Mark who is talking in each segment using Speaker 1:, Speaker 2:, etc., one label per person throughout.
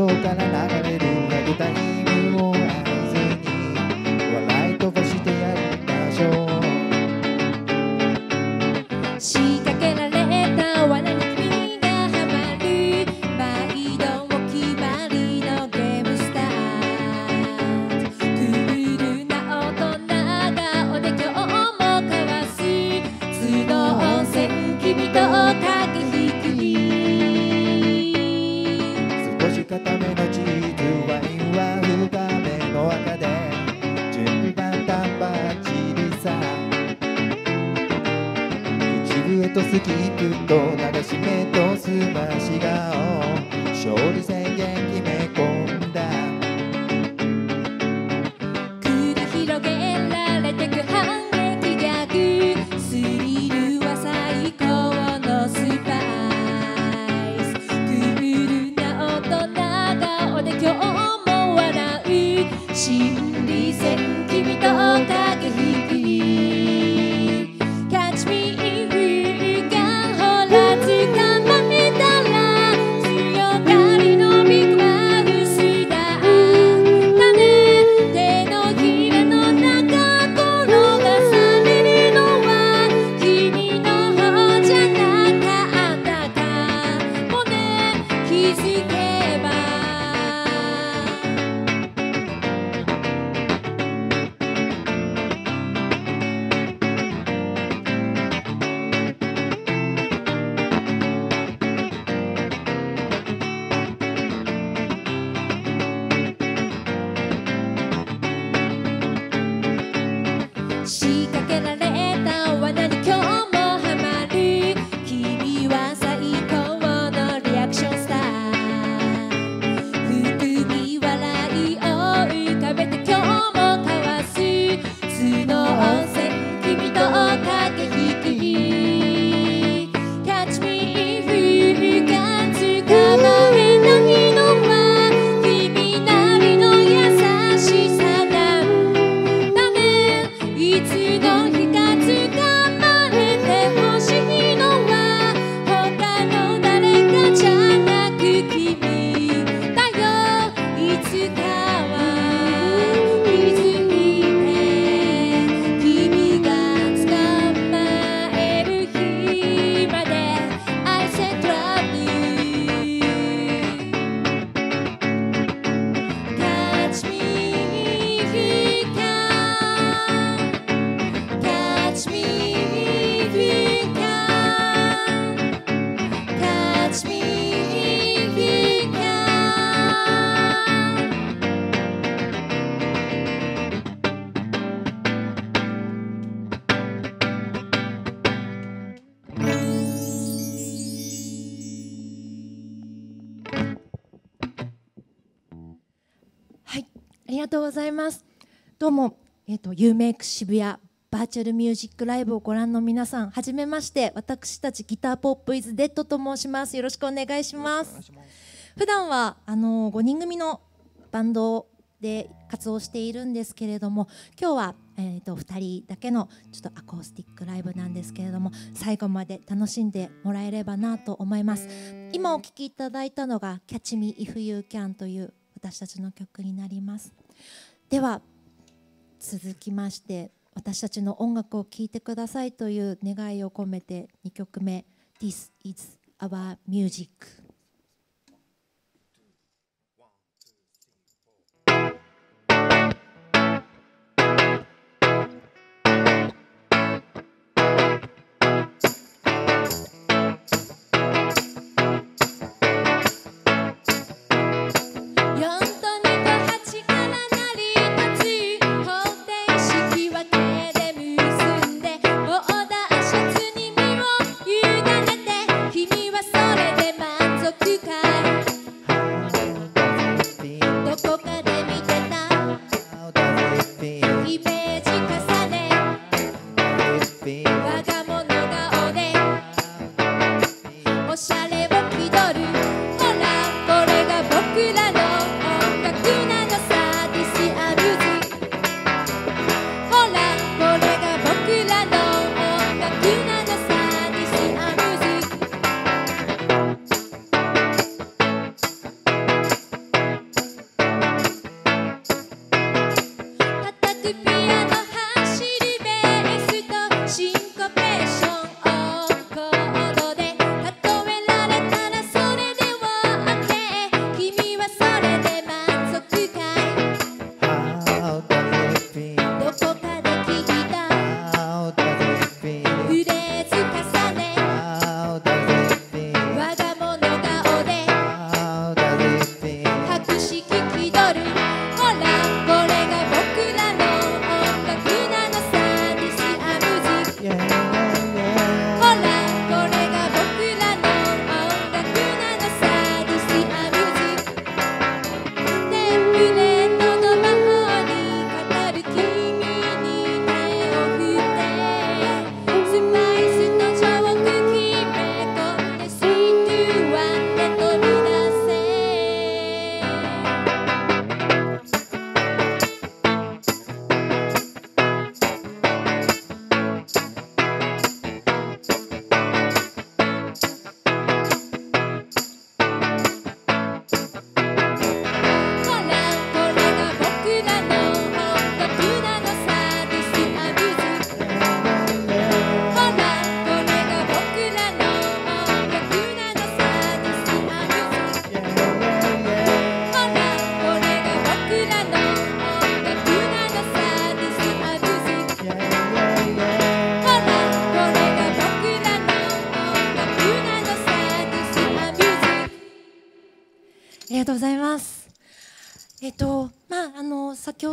Speaker 1: Shokananaga り
Speaker 2: がとうございます。どうも、えっ、と、ユーメイク渋谷バーチャルミュージックライブをご覧の皆さん、はじめまして、私たちギターポップイズデッドと申します。よろしくお願いします。普段はあの5人組のバンドで活動しているんですけれども今日は、えー、と2人だけのちょっとアコースティックライブなんですけれども最後まで楽しんでもらえればなと思います今お聴きいただいたのが「Catch Me If You Can」という私たちの曲になりますでは続きまして私たちの音楽を聴いてくださいという願いを込めて2曲目「This is Our Music」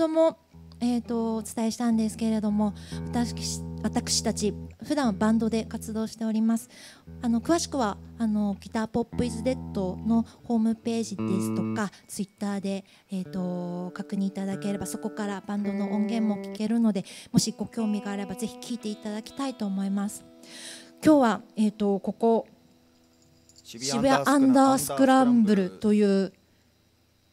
Speaker 1: どもえっとお伝えしたんですけれども、私私たち普段バンドで活動しております。あの詳しくはあのギターポップイズデッドのホームページですとか、ツイッターでえっと確認いただければそこからバンドの音源も聞けるので、もしご興味があればぜひ聞いていただきたいと思います。今日はえっとここ渋谷アンダースクランブルという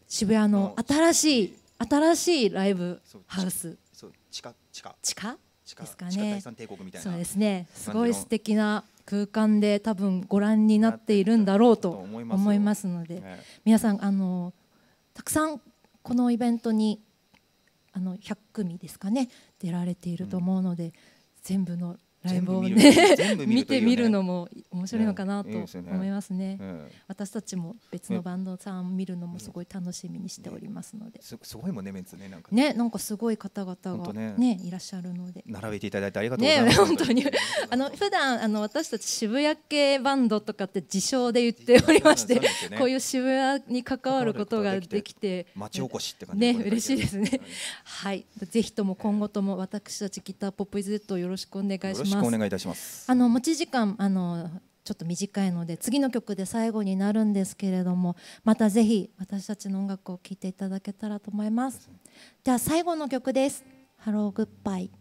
Speaker 1: 渋谷の新しい新しいライブハウス。
Speaker 2: そう地下地下。
Speaker 1: 地下？ですかね。
Speaker 2: 地下第三帝国みたいな。
Speaker 1: そうですね。すごい素敵な空間で多分ご覧になっているんだろうと
Speaker 2: 思います
Speaker 1: ので。
Speaker 2: ね。
Speaker 1: 皆さんあのたくさんこのイベントにあの100組ですかね出られていると思うので、全部のライブをね
Speaker 2: 見
Speaker 1: てみるのも面白いのかなと思いますね。
Speaker 2: うん。
Speaker 1: 私たちも別のバンドさん見るのもすごい楽しみにしておりますので。
Speaker 2: すすごいもんねメンツねなんか
Speaker 1: ね、なんかすごい方々がね
Speaker 2: ね。
Speaker 1: いらっしゃるので。
Speaker 2: 並べていただいてありがとうござい
Speaker 1: ね
Speaker 2: ます、
Speaker 1: 本当に。あの普段あの私たち渋谷系バンドとかって自称で言っておりまして、こういう渋谷に関わることができて
Speaker 2: 町おこしって感じ
Speaker 1: ね。嬉しいですね。
Speaker 2: はい
Speaker 1: はい。ぜひとも今後とも私たちギターポップイズデッドよろしくお願いします
Speaker 2: しくお願いいたします。
Speaker 1: あの持ち時間あのちょっと短いので次の曲で最後になるんですけれどもまたぜひ私たちの音楽を聴いていただけたらと思います。では最後の曲です。ハローグッバイ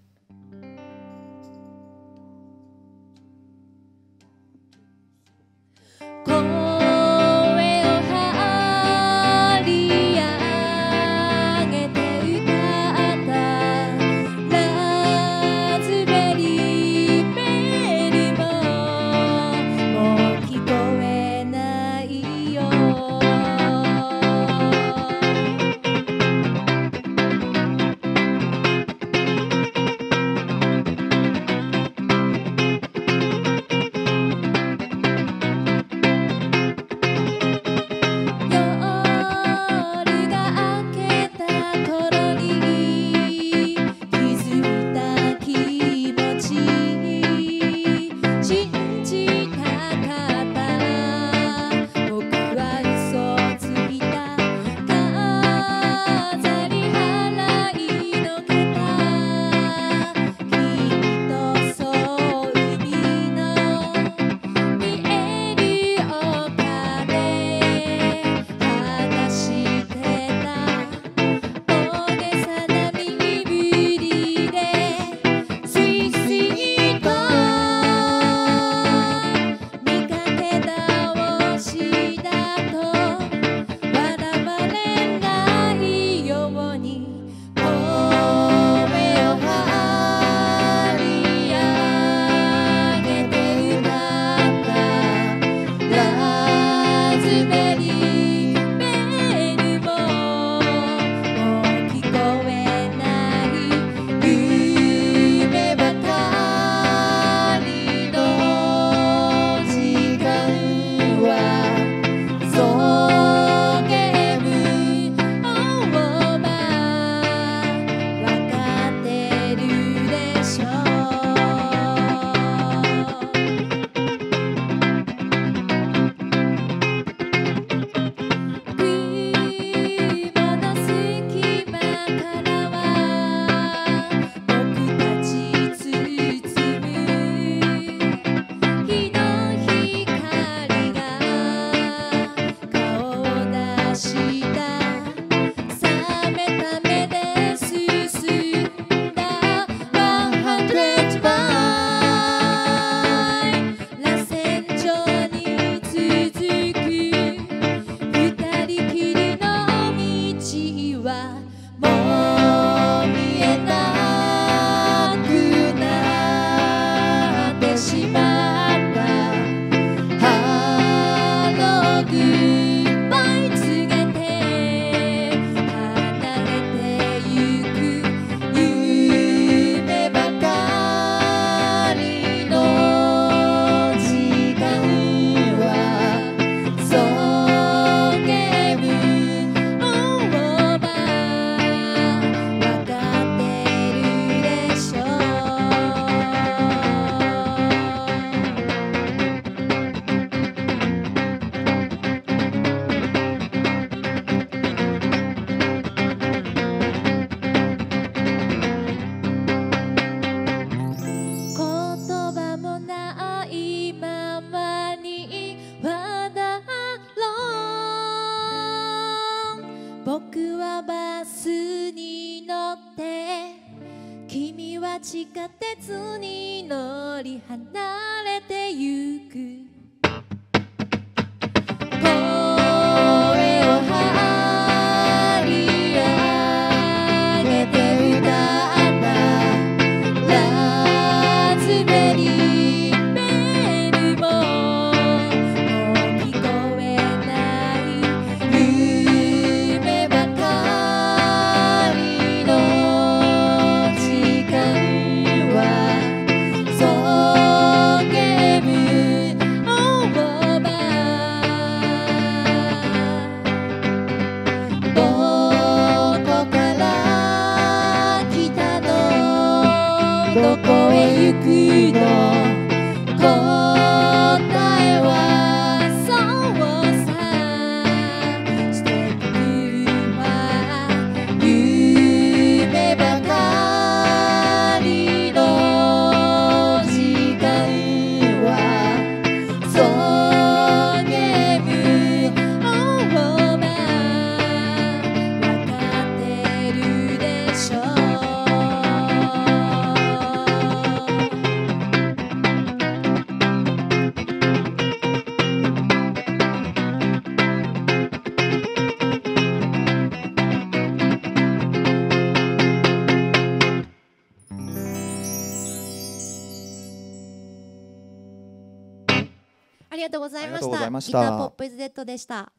Speaker 1: はもうスに乗って君は地下鉄に乗り離れてゆく。
Speaker 2: ました。
Speaker 1: ギターポップイズデッドでした。